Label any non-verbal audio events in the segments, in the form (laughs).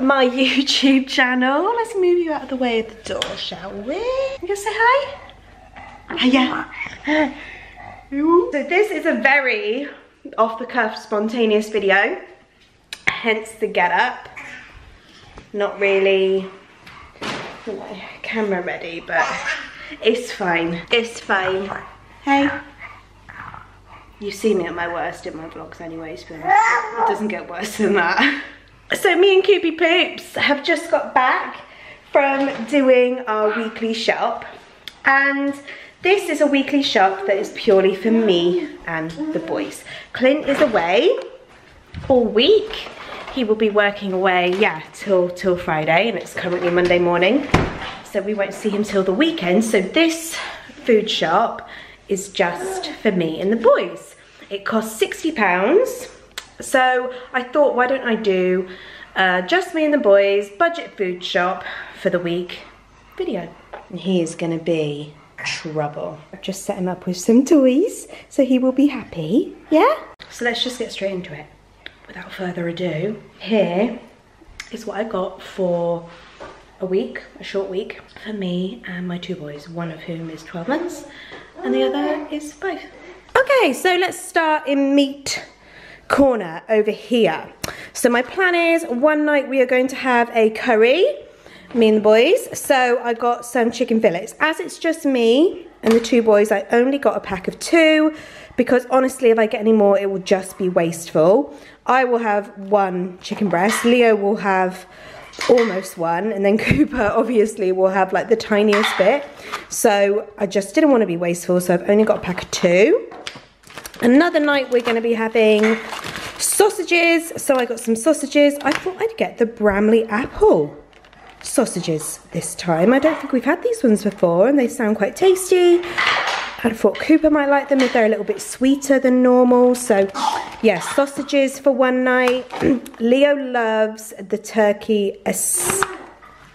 my (laughs) YouTube channel. Let's move you out of the way of the door, shall we? You gonna say hi? Hiya. (gasps) So this is a very off-the-cuff, spontaneous video, hence the get-up. Not really you know, camera ready, but it's fine. It's fine. Hey. You see me at my worst in my vlogs anyways, but it doesn't get worse than that. (laughs) So me and Coopy Poops have just got back from doing our weekly shop and this is a weekly shop that is purely for me and the boys. Clint is away all week. He will be working away, yeah, till, till Friday and it's currently Monday morning. So we won't see him till the weekend. So this food shop is just for me and the boys. It costs 60 pounds so I thought, why don't I do uh, just me and the boys budget food shop for the week video. And he is gonna be trouble. I've just set him up with some toys, so he will be happy, yeah? So let's just get straight into it. Without further ado, here is what I got for a week, a short week, for me and my two boys, one of whom is 12 months, and the other is five. Okay, so let's start in meat corner over here. So my plan is one night we are going to have a curry, me and the boys. So I got some chicken fillets. As it's just me and the two boys, I only got a pack of two because honestly, if I get any more, it will just be wasteful. I will have one chicken breast. Leo will have almost one and then (laughs) Cooper obviously will have like the tiniest bit so I just didn't want to be wasteful so I've only got a pack of two Another night we're going to be having sausages. So I got some sausages. I thought I'd get the Bramley apple sausages this time. I don't think we've had these ones before and they sound quite tasty. I thought Cooper might like them if they're a little bit sweeter than normal. So yeah, sausages for one night. (clears throat) Leo loves the turkey es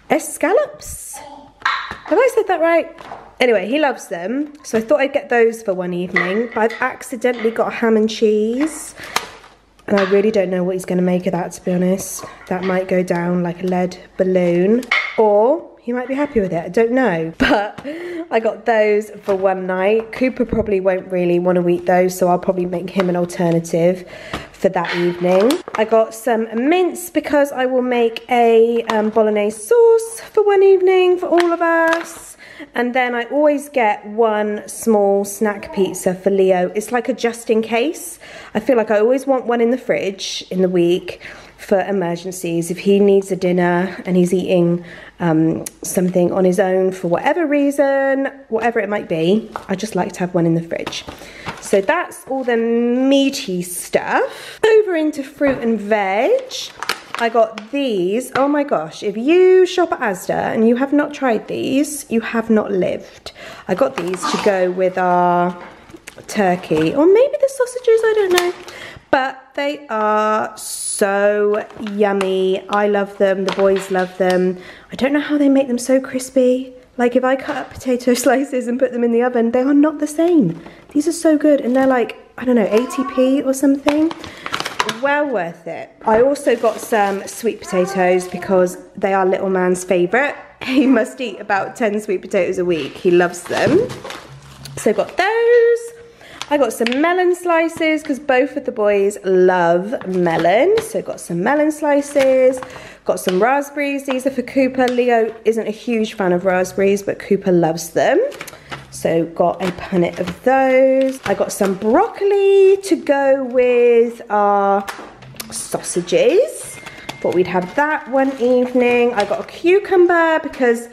escallops. Have I said that right? Anyway, he loves them, so I thought I'd get those for one evening, but I've accidentally got ham and cheese, and I really don't know what he's going to make of that, to be honest. That might go down like a lead balloon, or he might be happy with it, I don't know. (laughs) But I got those for one night. Cooper probably won't really want to eat those, so I'll probably make him an alternative for that evening. I got some mince because I will make a um, bolognese sauce for one evening for all of us. And then I always get one small snack pizza for Leo. It's like a just in case. I feel like I always want one in the fridge in the week for emergencies. If he needs a dinner and he's eating um, something on his own for whatever reason, whatever it might be, I just like to have one in the fridge. So that's all the meaty stuff. Over into fruit and veg. I got these. Oh my gosh, if you shop at Asda and you have not tried these, you have not lived. I got these to go with our turkey or maybe the sausages, I don't know. But they are yummy. I love them, the boys love them. I don't know how they make them so crispy. Like if I cut up potato (laughs) slices and put them in the oven, they are not the same. These are so good and they're like, I don't know, 80p or something well worth it. I also got some sweet potatoes because they are little man's favourite. (laughs) He must eat about 10 sweet potatoes a week. He loves them. So got those. I got some melon slices because both of the boys love melon. So got some melon slices. Got some raspberries. These are for Cooper. Leo isn't a huge fan of raspberries, but Cooper loves them. So got a punnet of those. I got some broccoli to go with our sausages. Thought we'd have that one evening. I got a cucumber because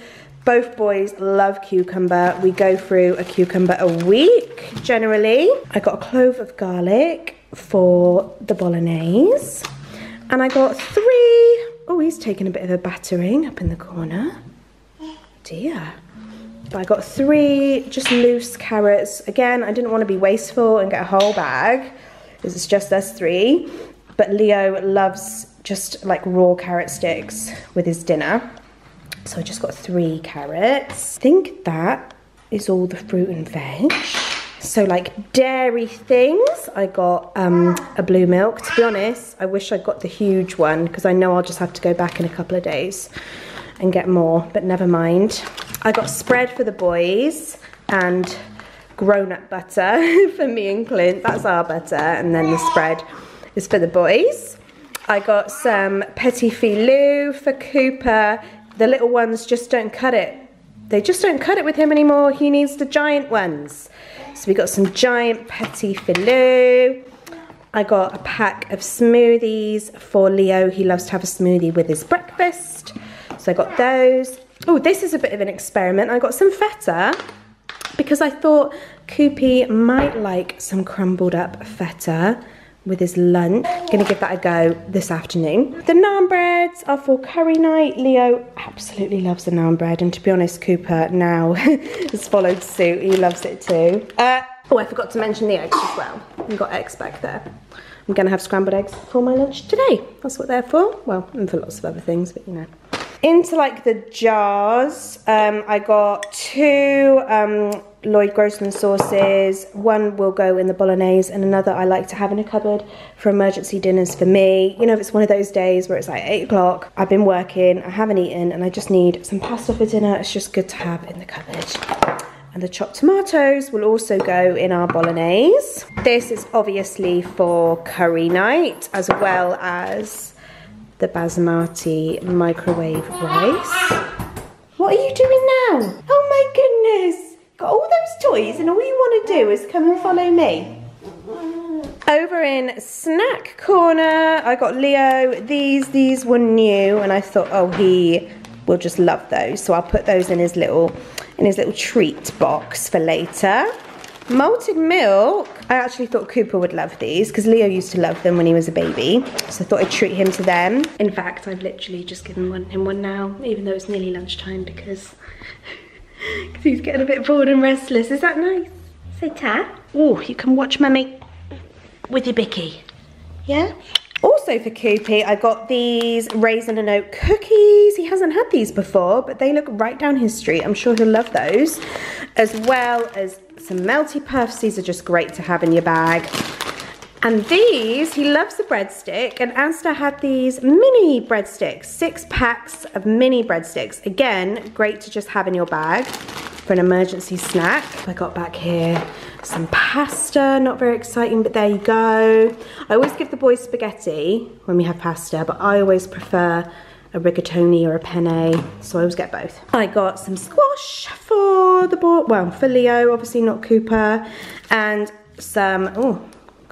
both boys love cucumber. We go through a cucumber a week, generally. I got a clove of garlic for the bolognese. And I got three, oh, he's taking a bit of a battering up in the corner. Dear. I got three just loose carrots. Again, I didn't want to be wasteful and get a whole bag. This is just us three. But Leo loves just like raw carrot sticks with his dinner. So I just got three carrots. I think that is all the fruit and veg. So like dairy things, I got um, a blue milk. To be honest, I wish I got the huge one because I know I'll just have to go back in a couple of days and get more, but never mind. I got spread for the boys and grown-up butter (laughs) for me and Clint. That's our butter, and then the spread is for the boys. I got some petit filou for Cooper. The little ones just don't cut it. They just don't cut it with him anymore. He needs the giant ones. So we got some giant petit filou. I got a pack of smoothies for Leo. He loves to have a smoothie with his breakfast. So I got those. Oh, this is a bit of an experiment. I got some feta because I thought Koopy might like some crumbled up feta with his lunch. Gonna give that a go this afternoon. The naan breads are for curry night. Leo absolutely loves the naan bread and to be honest, Cooper now (laughs) has followed suit. He loves it too. Uh, oh, I forgot to mention the eggs as well. We've got eggs back there. I'm gonna have scrambled eggs for my lunch today. That's what they're for. Well, and for lots of other things, but you know. Into like the jars, um, I got two um, Lloyd Grossman sauces. One will go in the bolognese and another I like to have in a cupboard for emergency dinners for me. You know, if it's one of those days where it's like eight o'clock, I've been working, I haven't eaten and I just need some pasta for dinner. It's just good to have in the cupboard. And the chopped tomatoes will also go in our bolognese. This is obviously for curry night as well as the basmati microwave rice. What are you doing now? Oh my goodness. Got all those toys and all you want to do is come and follow me. Over in snack corner, I got Leo. These, these were new and I thought, oh, he will just love those. So I'll put those in his little, in his little treat box for later. Malted milk. I actually thought Cooper would love these because Leo used to love them when he was a baby. So I thought I'd treat him to them. In fact, I've literally just given one, him one now, even though it's nearly lunchtime because (laughs) because he's getting a bit bored and restless. Is that nice? Say ta. Oh, you can watch mummy with your bicky. Yeah? Also for Koopy, I got these raisin and oat cookies. He hasn't had these before, but they look right down his street. I'm sure he'll love those. As well as some melty puffs. These are just great to have in your bag. And these, he loves the breadstick, and Asda had these mini breadsticks, six packs of mini breadsticks. Again, great to just have in your bag for an emergency snack. I got back here some pasta, not very exciting, but there you go. I always give the boys spaghetti when we have pasta, but I always prefer a rigatoni or a penne, so I always get both. I got some squash for the boy, well, for Leo, obviously not Cooper, and some, oh,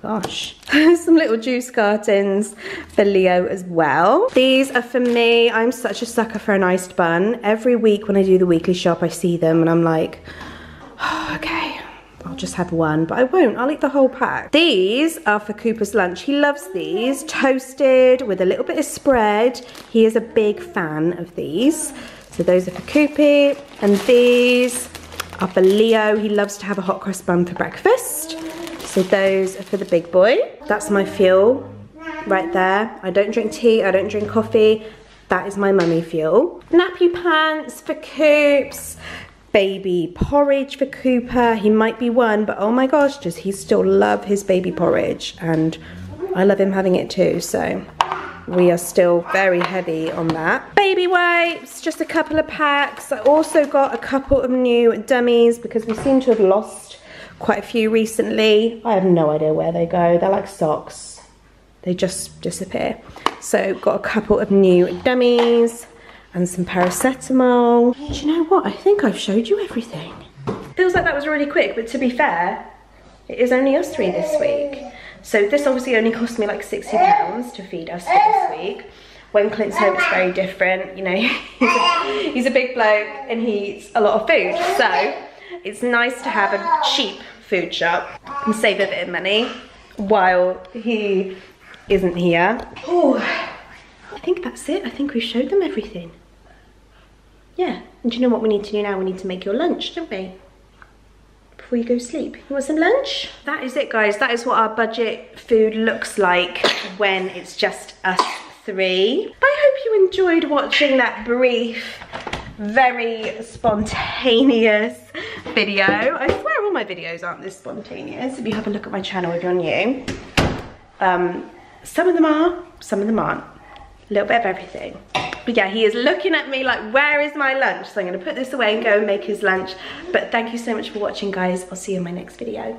gosh, (laughs) some little juice cartons for Leo as well. These are for me. I'm such a sucker for an iced bun. Every week when I do the weekly shop, I see them and I'm like, oh, (sighs) okay, just have one, but I won't, I'll eat the whole pack. These are for Cooper's lunch. He loves these, toasted with a little bit of spread. He is a big fan of these. So those are for Koopy, and these are for Leo. He loves to have a hot cross bun for breakfast. So those are for the big boy. That's my fuel right there. I don't drink tea, I don't drink coffee. That is my mummy fuel. Nappy pants for Coops baby porridge for Cooper. He might be one, but oh my gosh, does he still love his baby porridge. And I love him having it too, so we are still very heavy on that. Baby wipes, just a couple of packs. I also got a couple of new dummies because we seem to have lost quite a few recently. I have no idea where they go. They're like socks. They just disappear. So got a couple of new dummies and some paracetamol. Do you know what? I think I've showed you everything. Feels like that was really quick, but to be fair, it is only us three this week. So this obviously only cost me like 60 pounds to feed us this week. When Clint's home, it's very different. You know, (laughs) he's a, big bloke and he eats a lot of food. So it's nice to have a cheap food shop and save a bit of money while he isn't here. Oh, I think that's it. I think we've showed them everything. Yeah, and you know what we need to do now? We need to make your lunch, don't we? Before you go sleep. You want some lunch? That is it, guys. That is what our budget food looks like when it's just us three. I hope you enjoyed watching that brief very spontaneous video. I swear all my videos aren't this spontaneous. If you have a look at my channel if you're new. Um, some of them are, some of them aren't. A little bit of everything. But yeah, he is looking at me like, where is my lunch? So I'm gonna put this away and go and make his lunch. But thank you so much for watching, guys. I'll see you in my next video.